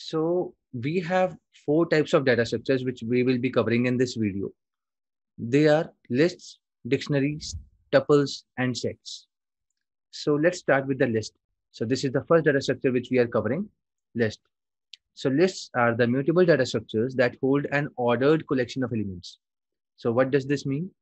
So we have four types of data structures which we will be covering in this video. They are lists, dictionaries, tuples, and sets. So let's start with the list. So this is the first data structure which we are covering, list. So lists are the mutable data structures that hold an ordered collection of elements. So what does this mean?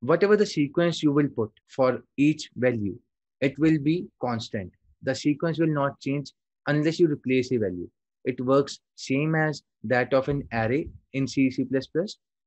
Whatever the sequence you will put for each value, it will be constant. The sequence will not change unless you replace a value. It works same as that of an array in C, C++.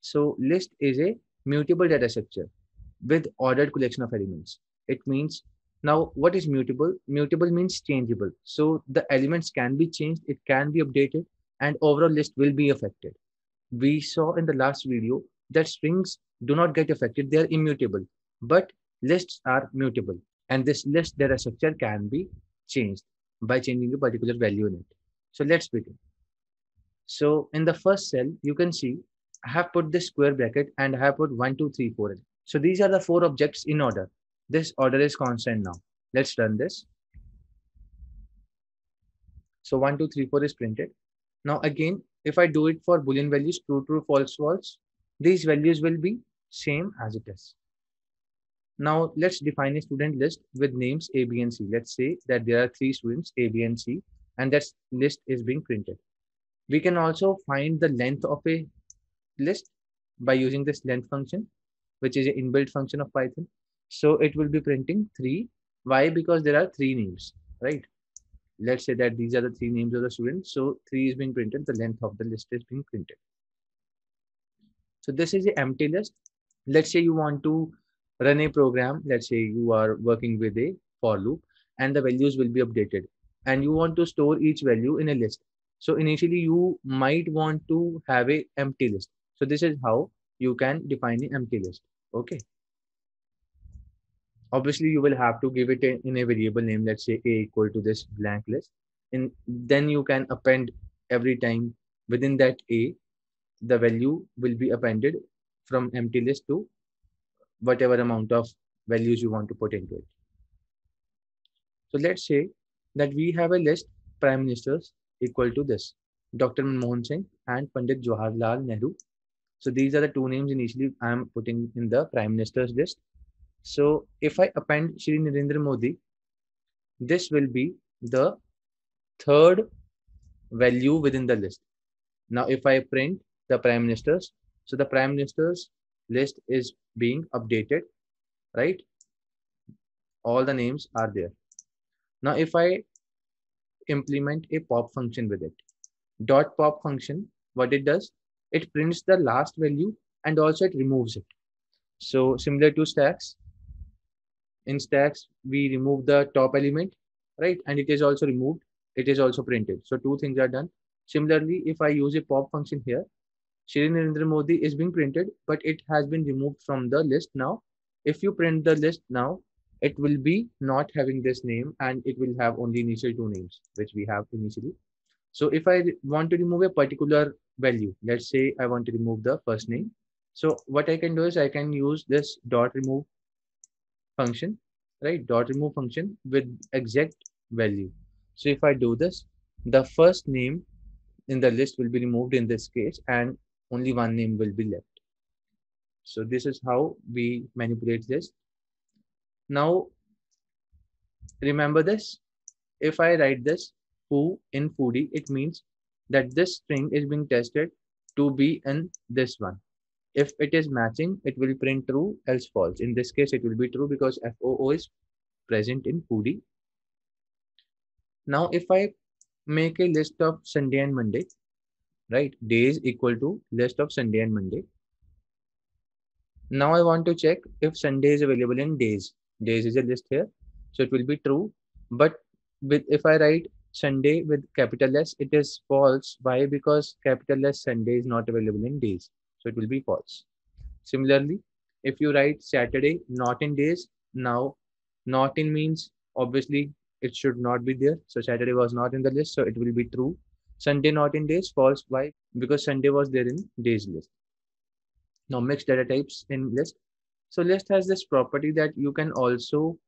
So list is a mutable data structure with ordered collection of elements. It means now what is mutable? Mutable means changeable. So the elements can be changed, it can be updated and overall list will be affected. We saw in the last video that strings do not get affected. They are immutable, but lists are mutable. And this list data structure can be changed by changing a particular value in it. So let's begin. So in the first cell, you can see I have put this square bracket and I have put one, two, three, four. So these are the four objects in order. This order is constant now. Let's run this. So one, two, three, four is printed. Now again, if I do it for Boolean values, true, true, false, false, these values will be same as it is. Now let's define a student list with names A, B, and C. Let's say that there are three students A, B, and C, and that list is being printed. We can also find the length of a list by using this length function, which is an inbuilt function of Python. So it will be printing three. Why? Because there are three names, right? Let's say that these are the three names of the students. So three is being printed. The length of the list is being printed. So this is the empty list. Let's say you want to run a program. Let's say you are working with a for loop and the values will be updated and you want to store each value in a list. So initially you might want to have a empty list. So this is how you can define an empty list. Okay. Obviously you will have to give it a, in a variable name. Let's say a equal to this blank list. And then you can append every time within that a, the value will be appended from empty list to whatever amount of values you want to put into it. So let's say that we have a list prime ministers equal to this Dr. Manmohan Singh and Pandit Jawaharlal Nehru. So these are the two names initially I am putting in the prime ministers list. So if I append Shri Narendra Modi, this will be the third value within the list. Now if I print the prime ministers, so the prime ministers list is being updated, right? All the names are there. Now, if I implement a pop function with it, dot pop function, what it does, it prints the last value and also it removes it. So similar to stacks, in stacks, we remove the top element, right? And it is also removed. It is also printed. So two things are done. Similarly, if I use a pop function here, Shri Narendra Modi is being printed, but it has been removed from the list now. If you print the list now, it will be not having this name and it will have only initial two names which we have initially. So if i want to remove a particular value let's say i want to remove the first name. So what i can do is i can use this dot remove function right? Dot remove function with exact value. So if i do this the first name in the list will be removed in this case and only one name will be left. So this is how we manipulate this now, remember this. If I write this foo in foodie, it means that this string is being tested to be in this one. If it is matching, it will print true, else false. In this case, it will be true because FOO is present in foodie. Now, if I make a list of Sunday and Monday, right, days equal to list of Sunday and Monday. Now I want to check if Sunday is available in days days is a list here. So it will be true. But with if i write sunday with capital s it is false. Why? Because capital s sunday is not available in days. So it will be false. Similarly if you write saturday not in days now not in means obviously it should not be there. So saturday was not in the list so it will be true. Sunday not in days false. Why? Because sunday was there in days list. Now mixed data types in list so list has this property that you can also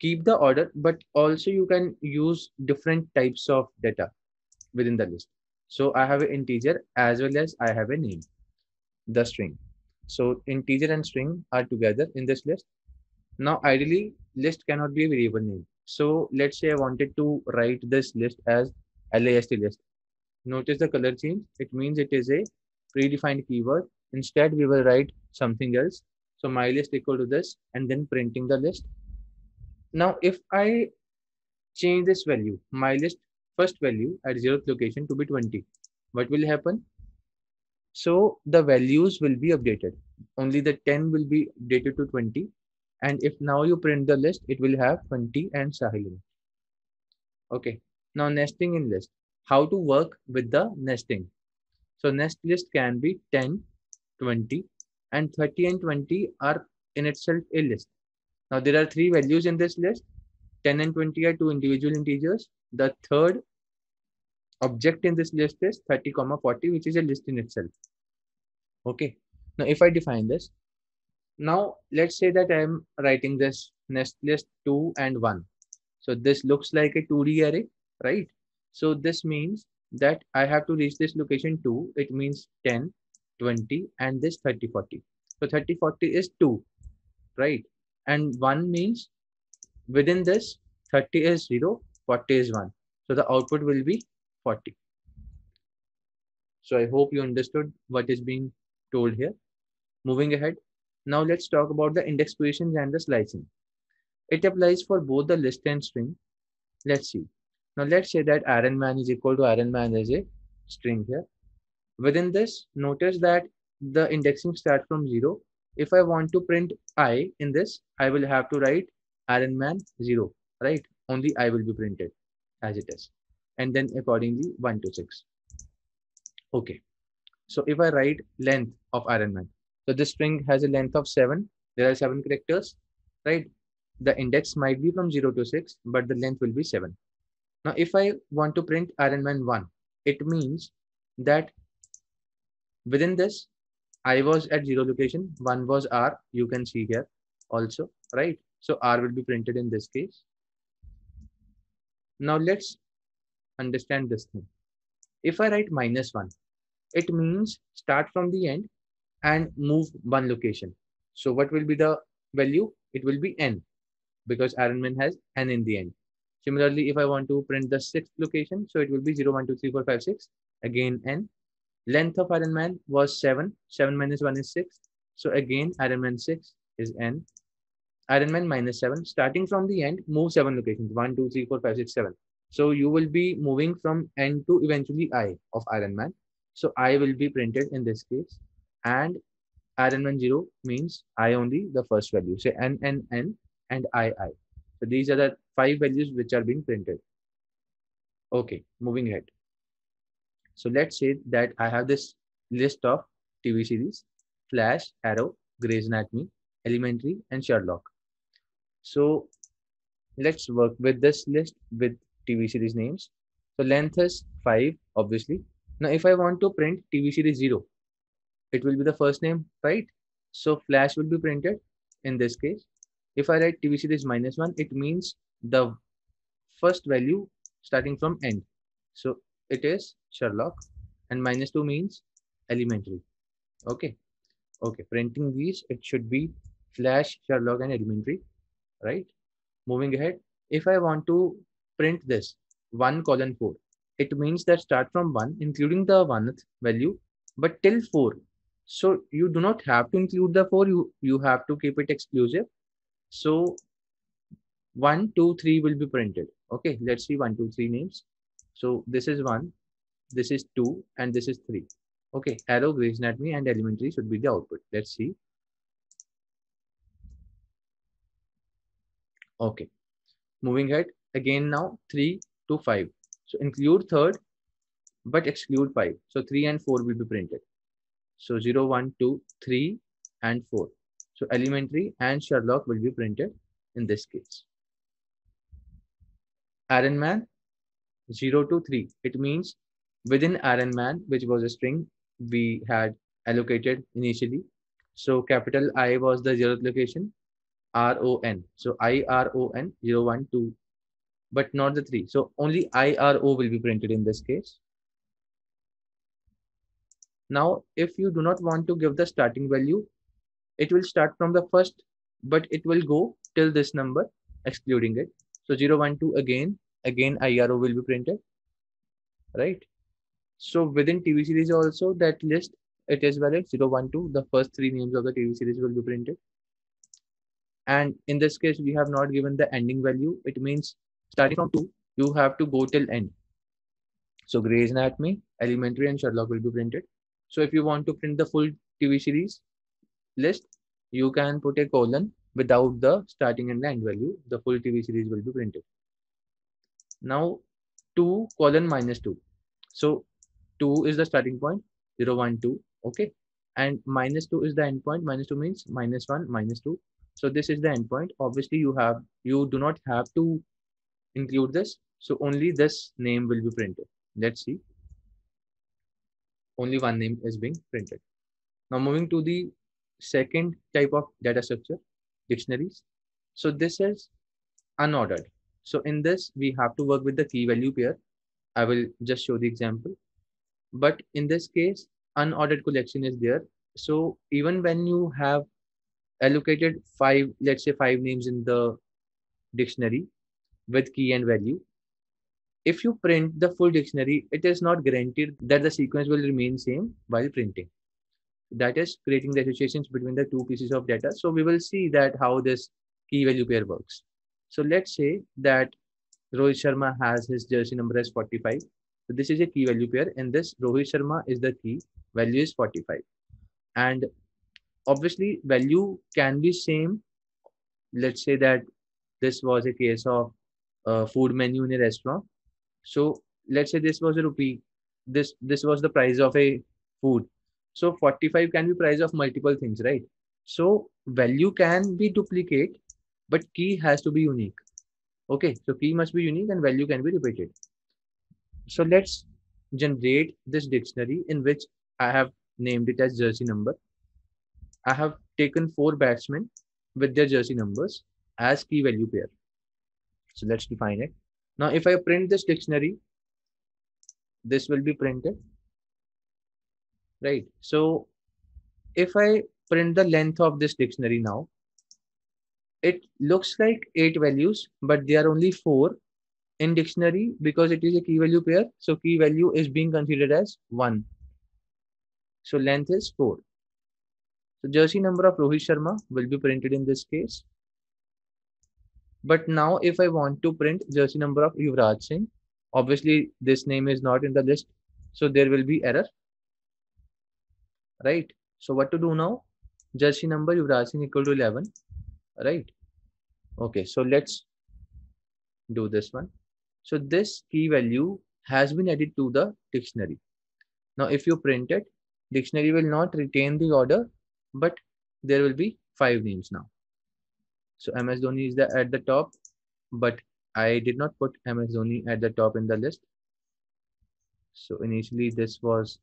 keep the order, but also you can use different types of data. within the list. So I have an integer as well as I have a name, the string. So integer and string are together in this list. Now ideally list cannot be a variable name. So let's say I wanted to write this list as list list. Notice the color change. It means it is a predefined keyword. Instead, we will write something else. So my list equal to this and then printing the list. Now, if I change this value, my list first value at zeroth location to be 20, what will happen? So the values will be updated. Only the 10 will be updated to 20. And if now you print the list, it will have 20 and Sahil. Okay. Now nesting in list. How to work with the nesting. So nest list can be 10, 20 and 30 and 20 are in itself a list. Now there are three values in this list. 10 and 20 are two individual integers. The third object in this list is 30 comma 40 which is a list in itself okay now if i define this now let's say that i am writing this nest list 2 and 1 so this looks like a 2d array right so this means that i have to reach this location 2 it means 10 20 and this 30 40 so 30 40 is 2 right and 1 means within this 30 is 0 40 is 1 so the output will be 40. So I hope you understood what is being told here. Moving ahead. Now let's talk about the index positions and the slicing. It applies for both the list and string. Let's see. Now let's say that Iron Man is equal to Iron Man as a string here. Within this, notice that the indexing starts from zero. If I want to print I in this, I will have to write Iron Man zero, right? Only I will be printed as it is and then accordingly 1 to 6. Okay. So if I write length of Iron Man, so this string has a length of 7. There are 7 characters, right? The index might be from 0 to 6, but the length will be 7. Now, if I want to print Iron Man 1, it means that within this, I was at 0 location, 1 was R, you can see here also, right? So R will be printed in this case. Now let's understand this thing. If I write minus 1, it means start from the end and move one location. So what will be the value? It will be n because Iron Man has n in the end. Similarly, if I want to print the sixth location, so it will be 0, 1, 2, 3, 4, 5, 6. Again, n. Length of Iron Man was 7. 7 minus 1 is 6. So again, Iron Man 6 is n. Iron Man minus 7. Starting from the end, move 7 locations. 1, 2, 3, 4, 5, 6, 7. So you will be moving from N to eventually I of Iron Man. So I will be printed in this case. And Iron Man 0 means I only the first value. Say N, N, N and I, I. So these are the five values which are being printed. Okay, moving ahead. So let's say that I have this list of TV series, Flash, Arrow, Grey's Anatomy, Elementary, and Sherlock. So let's work with this list with TV series names. So length is 5, obviously. Now, if I want to print TV series 0, it will be the first name, right? So flash will be printed in this case. If I write TV series minus 1, it means the first value starting from end. So it is Sherlock and minus 2 means elementary. Okay. Okay. Printing these, it should be flash, Sherlock and elementary, right? Moving ahead. If I want to print this 1 colon 4. It means that start from 1, including the 1th value, but till 4. So you do not have to include the 4, you, you have to keep it exclusive. So 1, 2, 3 will be printed. Okay, let's see 1, 2, 3 names. So this is 1, this is 2, and this is 3. Okay, arrow, Anatomy, and elementary should be the output. Let's see. Okay, moving ahead again now 3 to 5. So include third, but exclude 5. So 3 and 4 will be printed. So 0, 1, 2, 3, and 4. So elementary and Sherlock will be printed in this case. Iron Man 0 to 3. It means within Iron Man, which was a string we had allocated initially. So capital I was the zeroth location, R O N. So I R O N 0, 1, 2, but not the 3. So only IRO will be printed in this case. Now, if you do not want to give the starting value, it will start from the first, but it will go till this number, excluding it. So 0, 1, 2 again, again IRO will be printed, right? So within TV series also that list, it is valid 0, 1, 2, the first three names of the TV series will be printed. And in this case, we have not given the ending value. It means starting from 2, you have to go till end. So Grey's Anatomy, Elementary and Sherlock will be printed. So if you want to print the full TV series list, you can put a colon without the starting and end value. The full TV series will be printed. Now 2 colon minus 2. So 2 is the starting point, 0, 1, 2. Okay. And minus 2 is the end point. Minus 2 means minus 1, minus 2. So this is the endpoint. Obviously, you have you do not have to include this. So only this name will be printed. Let's see. Only one name is being printed. Now moving to the second type of data structure, dictionaries. So this is unordered. So in this, we have to work with the key value pair. I will just show the example. But in this case, unordered collection is there. So even when you have allocated five, let's say five names in the dictionary with key and value. If you print the full dictionary, it is not guaranteed that the sequence will remain same while printing. That is creating the associations between the two pieces of data. So we will see that how this key value pair works. So let's say that Rohit Sharma has his jersey number as 45. So this is a key value pair and this Rohit Sharma is the key value is 45. And obviously value can be same. Let's say that this was a case of a food menu in a restaurant. So let's say this was a rupee. This this was the price of a food. So 45 can be price of multiple things right? So value can be duplicate but key has to be unique okay so key must be unique and value can be repeated so let's generate this dictionary in which i have named it as jersey number I have taken four batsmen with their jersey numbers as key value pair. So let's define it. Now, if I print this dictionary, this will be printed. Right. So if I print the length of this dictionary now, it looks like eight values, but there are only four in dictionary because it is a key value pair. So key value is being considered as one. So length is four. So jersey number of Rohit Sharma will be printed in this case. But now if I want to print jersey number of Yuvraj Singh, obviously this name is not in the list. So there will be error. Right. So what to do now? Jersey number Yuvraj Singh equal to 11. Right. Okay. So let's do this one. So this key value has been added to the dictionary. Now if you print it, dictionary will not retain the order but there will be five names now. So MS Dhoni is the, at the top, but I did not put MS Dhoni at the top in the list. So initially this was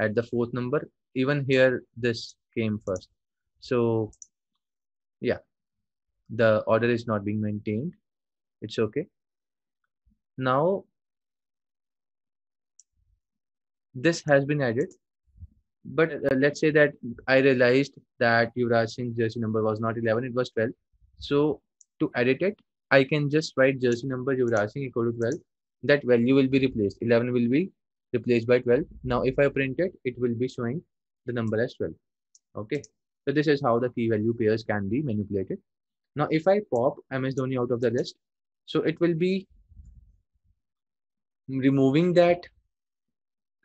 at the fourth number. Even here, this came first. So yeah, the order is not being maintained. It's okay. Now, this has been added but uh, let's say that I realized that Yuvraj Singh's jersey number was not 11, it was 12. So to edit it, I can just write jersey number Yuvraj Singh equal to 12. That value will be replaced. 11 will be replaced by 12. Now, if I print it, it will be showing the number as 12. Okay. So this is how the key value pairs can be manipulated. Now, if I pop MS Dhoni out of the list, so it will be removing that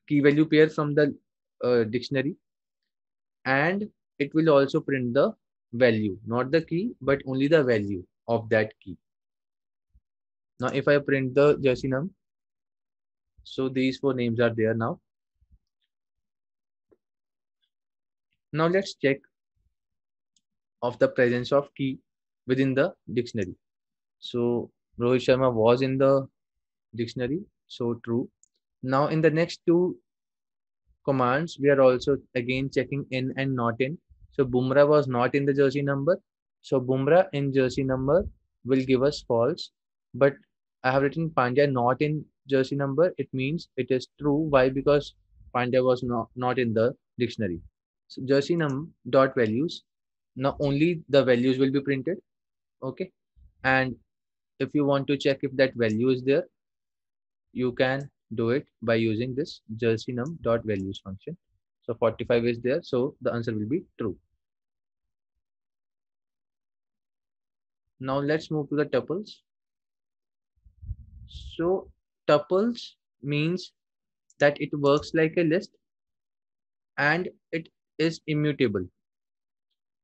key value pair from the uh, dictionary and it will also print the value not the key but only the value of that key. Now if i print the jersey num so these four names are there now. Now let's check of the presence of key within the dictionary so rohit sharma was in the dictionary so true now in the next two commands, we are also again checking in and not in. So Bumrah was not in the jersey number. So Bumrah in jersey number will give us false. But I have written Pandya not in jersey number. It means it is true. Why? Because Pandya was not, not in the dictionary. So jersey num dot values. Now only the values will be printed. Okay. And if you want to check if that value is there, you can do it by using this jersey num dot values function. So 45 is there. So the answer will be true. Now let's move to the tuples. So tuples means that it works like a list and it is immutable.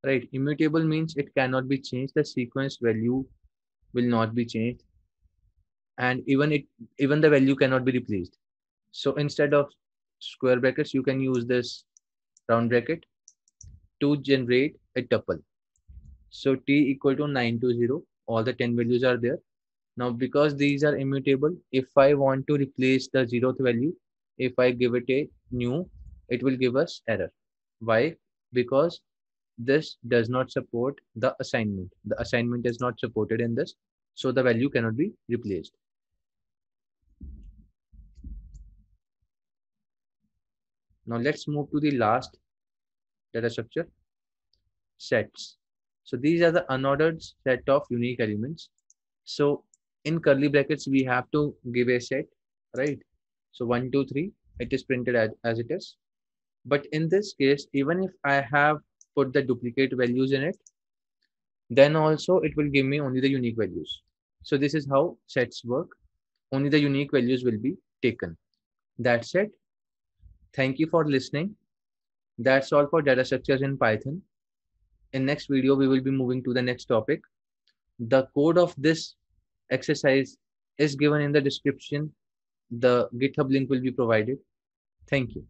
Right, immutable means it cannot be changed. The sequence value will not be changed and even it even the value cannot be replaced. So instead of square brackets, you can use this round bracket to generate a tuple. So t equal to 920, all the 10 values are there. Now, because these are immutable, if I want to replace the zeroth value, if I give it a new, it will give us error. Why? Because this does not support the assignment. The assignment is not supported in this, so the value cannot be replaced. Now let's move to the last data structure, sets. So these are the unordered set of unique elements. So in curly brackets, we have to give a set, right? So one, two, three, it is printed as, as it is. But in this case, even if I have put the duplicate values in it, then also it will give me only the unique values. So this is how sets work. Only the unique values will be taken. That's it. Thank you for listening. That's all for data structures in Python. In next video, we will be moving to the next topic. The code of this exercise is given in the description. The GitHub link will be provided. Thank you.